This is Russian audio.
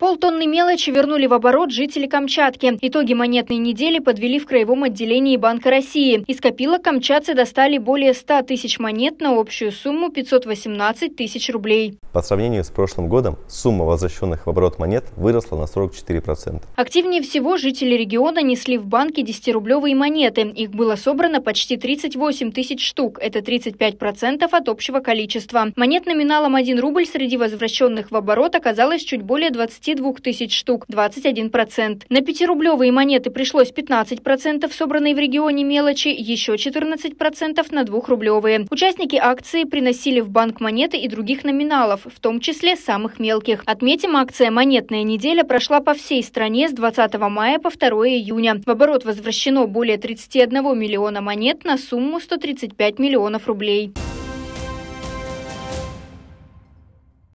Полтонны мелочи вернули в оборот жители Камчатки. Итоги монетной недели подвели в краевом отделении Банка России. Из копилок камчатцы достали более 100 тысяч монет на общую сумму 518 тысяч рублей. По сравнению с прошлым годом сумма возвращенных в оборот монет выросла на 44%. Активнее всего жители региона несли в банки 10-рублевые монеты. Их было собрано почти 38 тысяч штук. Это 35% от общего количества. Монет номиналом 1 рубль среди возвращенных в оборот оказалось чуть более 20 22 тысяч штук, 21%. На 5-рублевые монеты пришлось 15% собранные в регионе мелочи, еще 14% на 2-рублевые. Участники акции приносили в банк монеты и других номиналов, в том числе самых мелких. Отметим, акция «Монетная неделя» прошла по всей стране с 20 мая по 2 июня. В оборот возвращено более 31 миллиона монет на сумму 135 миллионов рублей.